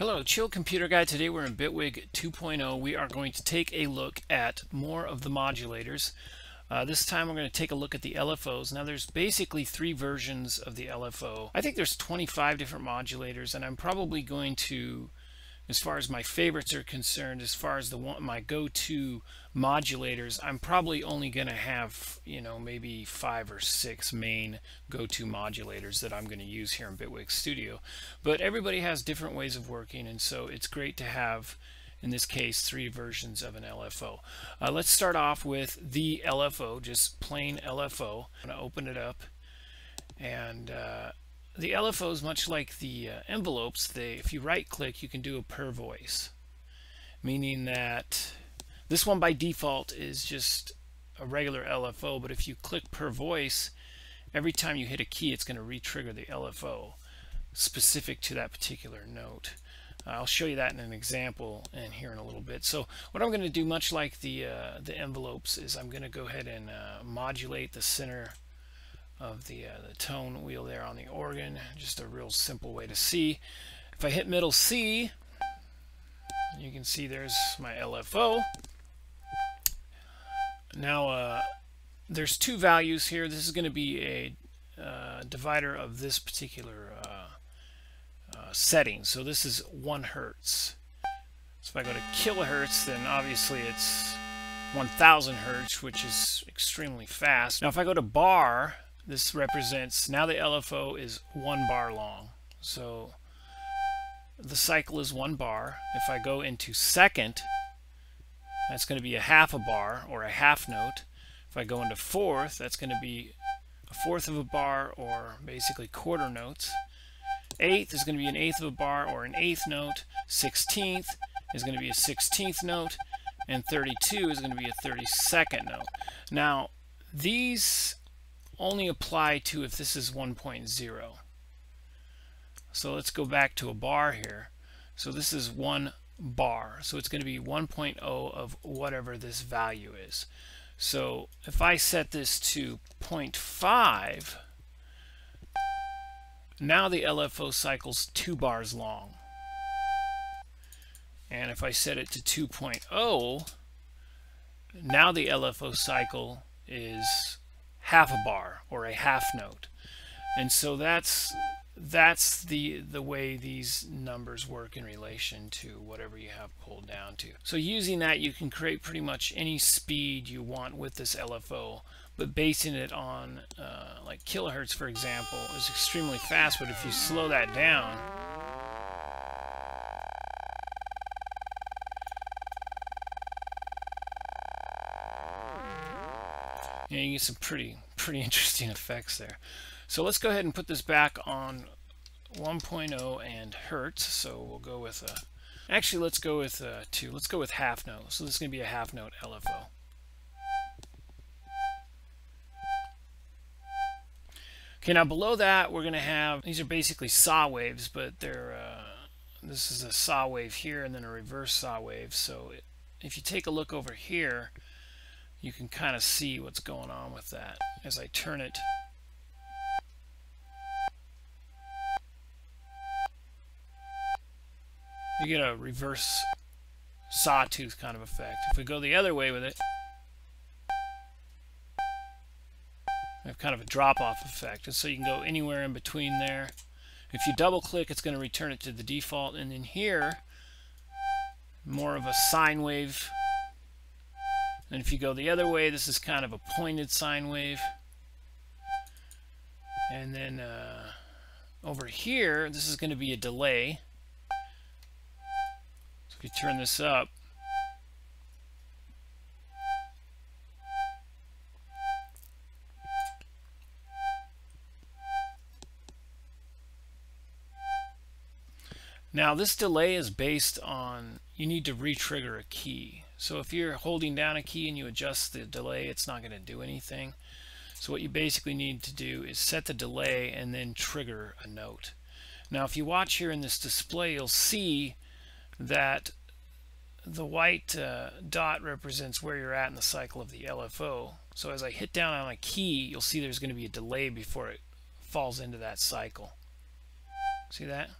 Hello, Chill Computer Guy. Today we're in Bitwig 2.0. We are going to take a look at more of the modulators. Uh, this time we're going to take a look at the LFOs. Now there's basically three versions of the LFO. I think there's 25 different modulators and I'm probably going to as far as my favorites are concerned, as far as the one, my go-to modulators, I'm probably only going to have, you know, maybe five or six main go-to modulators that I'm going to use here in Bitwig Studio. But everybody has different ways of working, and so it's great to have, in this case, three versions of an LFO. Uh, let's start off with the LFO, just plain LFO. I'm going to open it up, and uh, the LFOs, much like the uh, envelopes, they if you right click, you can do a per voice, meaning that this one by default is just a regular LFO, but if you click per voice, every time you hit a key, it's going to re-trigger the LFO specific to that particular note. Uh, I'll show you that in an example in here in a little bit. So what I'm going to do, much like the uh, the envelopes, is I'm going to go ahead and uh, modulate the center of the, uh, the tone wheel there on the organ. Just a real simple way to see. If I hit middle C, you can see there's my LFO. Now uh, there's two values here. This is going to be a uh, divider of this particular uh, uh, setting. So this is 1 hertz. So if I go to kilohertz, then obviously it's 1000 hertz, which is extremely fast. Now if I go to bar, this represents, now the LFO is one bar long. So the cycle is one bar. If I go into second, that's going to be a half a bar or a half note. If I go into fourth, that's going to be a fourth of a bar or basically quarter notes. Eighth is going to be an eighth of a bar or an eighth note. Sixteenth is going to be a sixteenth note. And 32 is going to be a 32nd note. Now, these only apply to if this is 1.0. So let's go back to a bar here. So this is one bar. So it's going to be 1.0 of whatever this value is. So if I set this to 0.5, now the LFO cycle's two bars long. And if I set it to 2.0, now the LFO cycle is half a bar or a half note. And so that's that's the the way these numbers work in relation to whatever you have pulled down to. So using that you can create pretty much any speed you want with this LFO but basing it on uh, like kilohertz for example is extremely fast but if you slow that down know, you get some pretty pretty interesting effects there. So let's go ahead and put this back on 1.0 and hertz. So we'll go with a, actually let's go with a two. Let's go with half note. So this is going to be a half note LFO. Okay, now below that we're going to have, these are basically saw waves, but they're, uh, this is a saw wave here and then a reverse saw wave. So if you take a look over here, you can kind of see what's going on with that as I turn it you get a reverse sawtooth kind of effect. If we go the other way with it, we have kind of a drop-off effect. And so you can go anywhere in between there. If you double-click, it's going to return it to the default. And then here, more of a sine wave and if you go the other way, this is kind of a pointed sine wave. And then uh, over here, this is going to be a delay. So if you turn this up, Now this delay is based on you need to re-trigger a key. So if you're holding down a key and you adjust the delay, it's not going to do anything. So what you basically need to do is set the delay and then trigger a note. Now if you watch here in this display, you'll see that the white uh, dot represents where you're at in the cycle of the LFO. So as I hit down on a key, you'll see there's going to be a delay before it falls into that cycle. See that?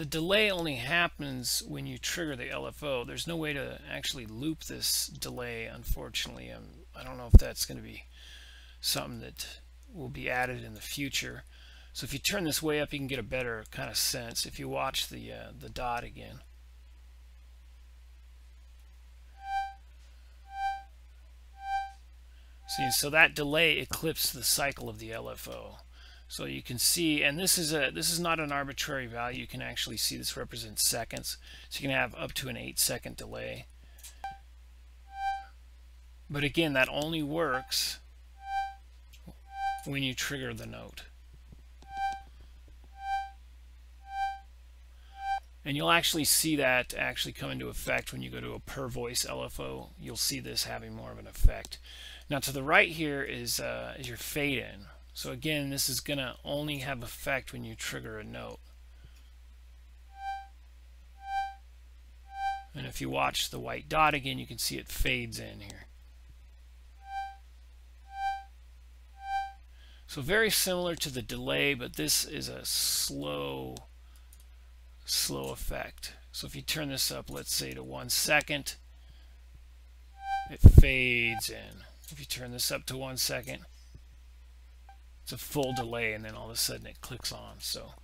The delay only happens when you trigger the LFO. There's no way to actually loop this delay, unfortunately. Um, I don't know if that's going to be something that will be added in the future. So if you turn this way up, you can get a better kind of sense if you watch the, uh, the dot again. See, so that delay eclipsed the cycle of the LFO. So you can see, and this is a this is not an arbitrary value. You can actually see this represents seconds. So you can have up to an eight second delay. But again, that only works when you trigger the note. And you'll actually see that actually come into effect when you go to a per voice LFO. You'll see this having more of an effect. Now to the right here is, uh, is your fade in. So again, this is going to only have effect when you trigger a note. And if you watch the white dot again, you can see it fades in here. So very similar to the delay, but this is a slow, slow effect. So if you turn this up, let's say to one second, it fades in. If you turn this up to one second, a full delay and then all of a sudden it clicks on. So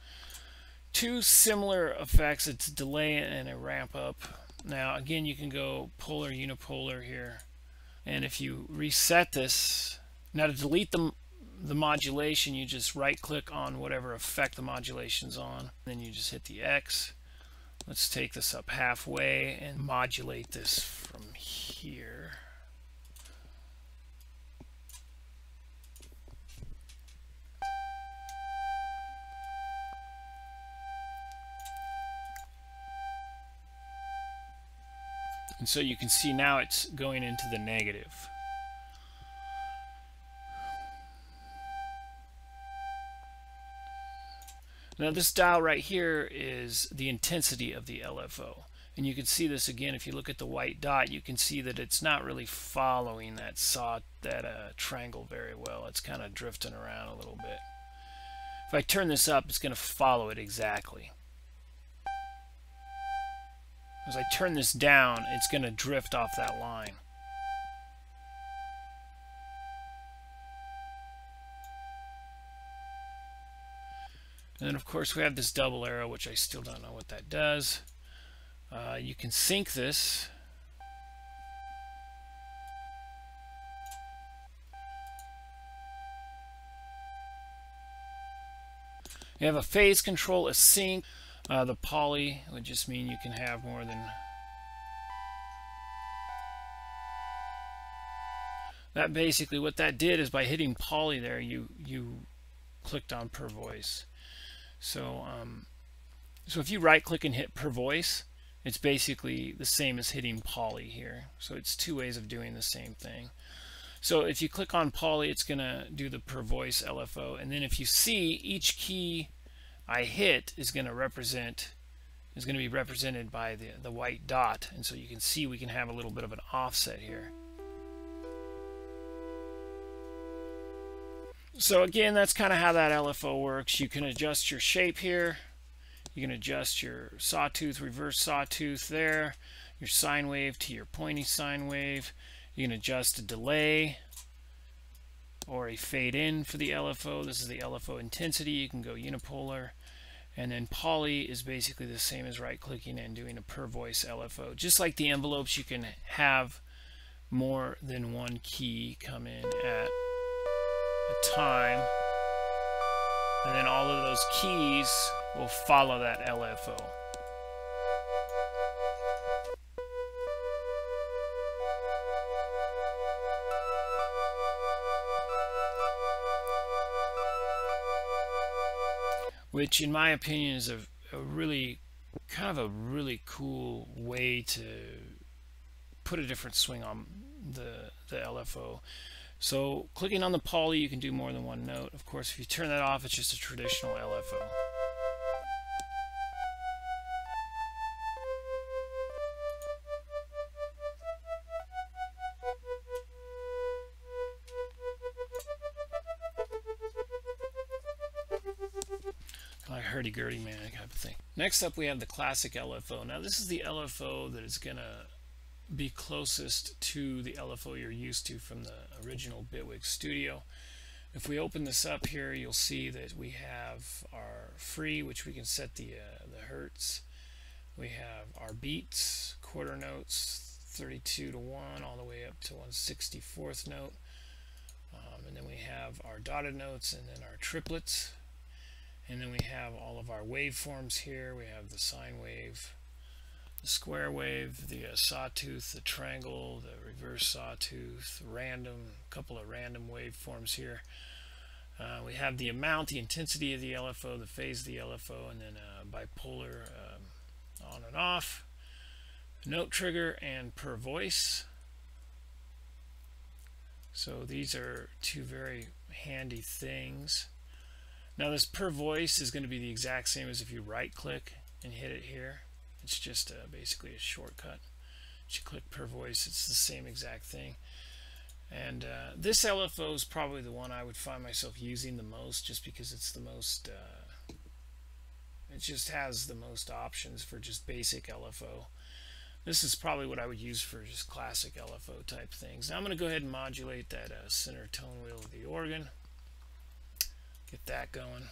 two similar effects. It's a delay and a ramp up. Now again, you can go polar, unipolar here. And if you reset this, now to delete the, the modulation, you just right click on whatever effect the modulation's on. Then you just hit the X. Let's take this up halfway and modulate this from here. And so you can see now it's going into the negative. Now this dial right here is the intensity of the LFO. And you can see this again if you look at the white dot you can see that it's not really following that saw that uh, triangle very well. It's kind of drifting around a little bit. If I turn this up it's going to follow it exactly. As I turn this down, it's going to drift off that line. And then of course we have this double arrow, which I still don't know what that does. Uh, you can sync this. You have a phase control, a sync. Uh, the poly would just mean you can have more than that basically what that did is by hitting poly there you you clicked on per voice. So um, so if you right click and hit per voice it's basically the same as hitting poly here. So it's two ways of doing the same thing. So if you click on poly it's gonna do the per voice LFO and then if you see each key I hit is going to represent is going to be represented by the, the white dot and so you can see we can have a little bit of an offset here. So again that's kind of how that LFO works. You can adjust your shape here. You can adjust your sawtooth, reverse sawtooth there, your sine wave to your pointy sine wave. You can adjust a delay or a fade in for the LFO. This is the LFO intensity. You can go unipolar. And then poly is basically the same as right clicking and doing a per voice LFO. Just like the envelopes, you can have more than one key come in at a time. And then all of those keys will follow that LFO. Which in my opinion is a, a really kind of a really cool way to put a different swing on the, the LFO. So clicking on the poly, you can do more than one note. Of course, if you turn that off, it's just a traditional LFO. Hurdy-gurdy man type of thing. Next up we have the classic LFO. Now this is the LFO that is going to be closest to the LFO you're used to from the original Bitwig Studio. If we open this up here, you'll see that we have our free, which we can set the, uh, the hertz. We have our beats, quarter notes, 32 to 1, all the way up to 164th note. Um, and then we have our dotted notes and then our triplets. And then we have all of our waveforms here. We have the sine wave, the square wave, the uh, sawtooth, the triangle, the reverse sawtooth, random, a couple of random waveforms here. Uh, we have the amount, the intensity of the LFO, the phase of the LFO, and then uh, bipolar um, on and off, note trigger, and per voice. So these are two very handy things. Now this per voice is going to be the exact same as if you right click and hit it here. It's just uh, basically a shortcut. If You click per voice, it's the same exact thing. And uh, this LFO is probably the one I would find myself using the most just because it's the most, uh, it just has the most options for just basic LFO. This is probably what I would use for just classic LFO type things. Now I'm going to go ahead and modulate that uh, center tone wheel of the organ. Get that going.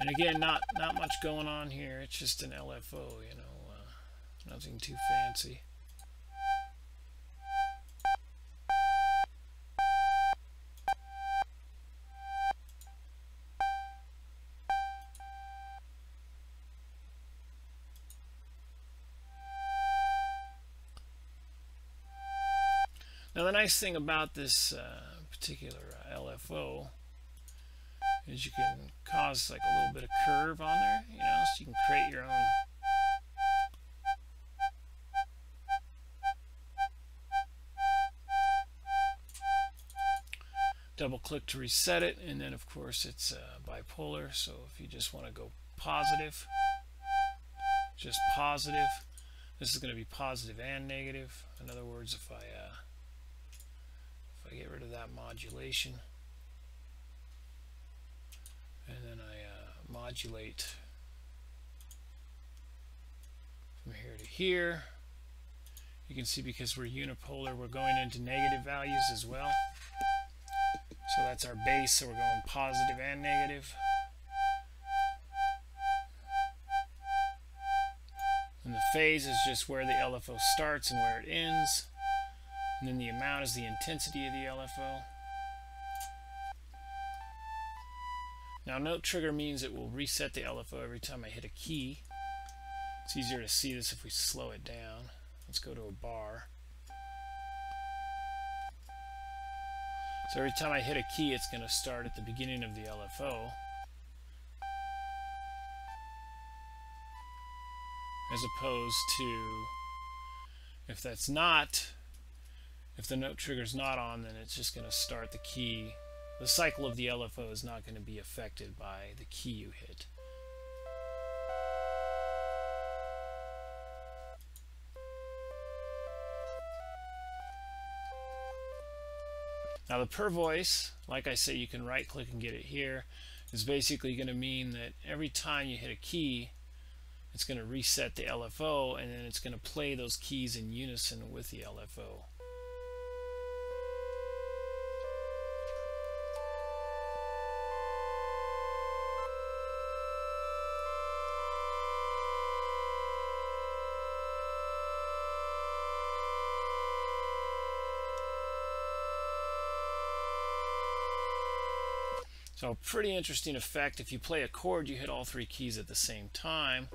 And again, not not much going on here. It's just an LFO, you know, uh, nothing too fancy. Now the nice thing about this uh, particular uh, LFO is you can cause like a little bit of curve on there, you know, so you can create your own double click to reset it and then of course it's uh, bipolar. So if you just want to go positive just positive this is going to be positive and negative. In other words if I uh, I get rid of that modulation. And then I uh, modulate from here to here. You can see because we're unipolar we're going into negative values as well. So that's our base so we're going positive and negative. negative and the phase is just where the LFO starts and where it ends and then the amount is the intensity of the LFO. Now note trigger means it will reset the LFO every time I hit a key. It's easier to see this if we slow it down. Let's go to a bar. So every time I hit a key, it's going to start at the beginning of the LFO. As opposed to, if that's not if the note trigger is not on, then it's just going to start the key. The cycle of the LFO is not going to be affected by the key you hit. Now the per voice, like I say, you can right click and get it here, is basically going to mean that every time you hit a key, it's going to reset the LFO and then it's going to play those keys in unison with the LFO. So pretty interesting effect. If you play a chord, you hit all three keys at the same time.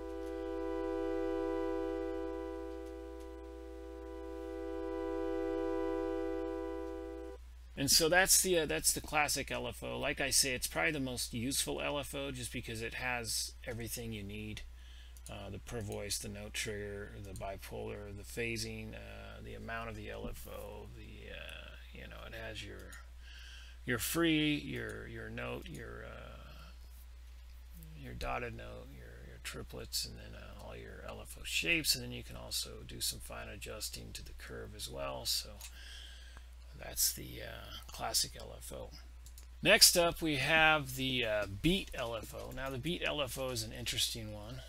And so that's the uh, that's the classic LFO. Like I say, it's probably the most useful LFO just because it has everything you need. Uh, the per voice, the note trigger, the bipolar, the phasing, uh, the amount of the LFO, the uh, you know it has your your free, your your note, your uh, your dotted note, your your triplets, and then uh, all your LFO shapes, and then you can also do some fine adjusting to the curve as well. So that's the uh, classic LFO. Next up, we have the uh, beat LFO. Now, the beat LFO is an interesting one.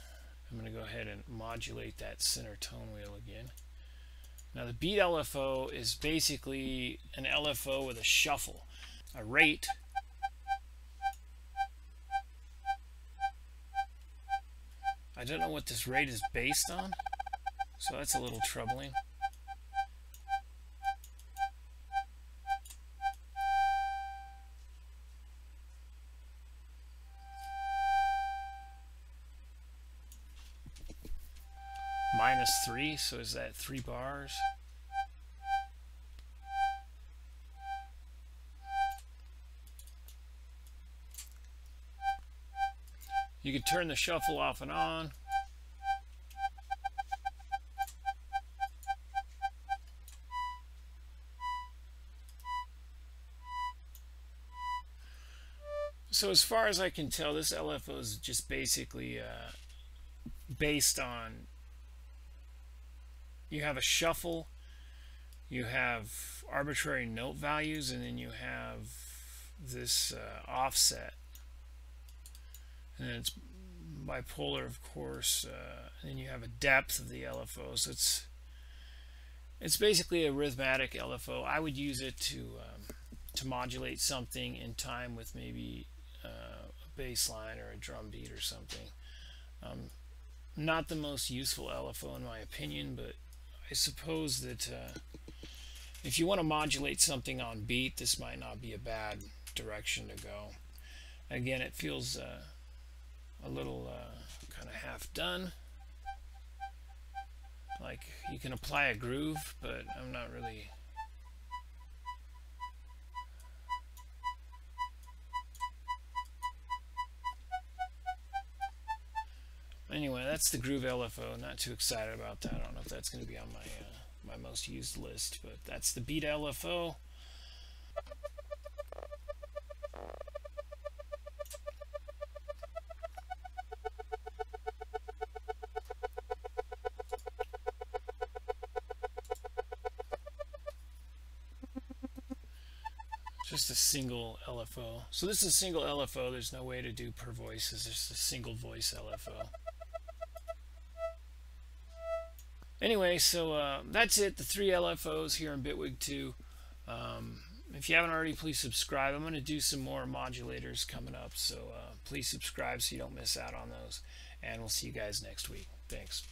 I'm going to go ahead and modulate that center tone wheel again. Now, the beat LFO is basically an LFO with a shuffle, a rate. I don't know what this rate is based on, so that's a little troubling. minus 3, so is that 3 bars? You can turn the shuffle off and on. So as far as I can tell, this LFO is just basically uh, based on you have a shuffle, you have arbitrary note values, and then you have this uh, offset. And it's bipolar, of course, uh, and then you have a depth of the LFO. So it's it's basically a rhythmic LFO. I would use it to um, to modulate something in time with maybe uh, a bass line or a drum beat or something. Um, not the most useful LFO in my opinion, but I suppose that uh, if you want to modulate something on beat, this might not be a bad direction to go. Again, it feels uh, a little uh, kind of half done. Like you can apply a groove, but I'm not really Anyway, that's the Groove LFO. Not too excited about that. I don't know if that's going to be on my uh, my most used list, but that's the Beat LFO. Single LFO. So this is a single LFO. There's no way to do per voice. It's just a single voice LFO. Anyway, so uh, that's it. The three LFOs here in Bitwig 2. Um, if you haven't already, please subscribe. I'm going to do some more modulators coming up, so uh, please subscribe so you don't miss out on those. And we'll see you guys next week. Thanks.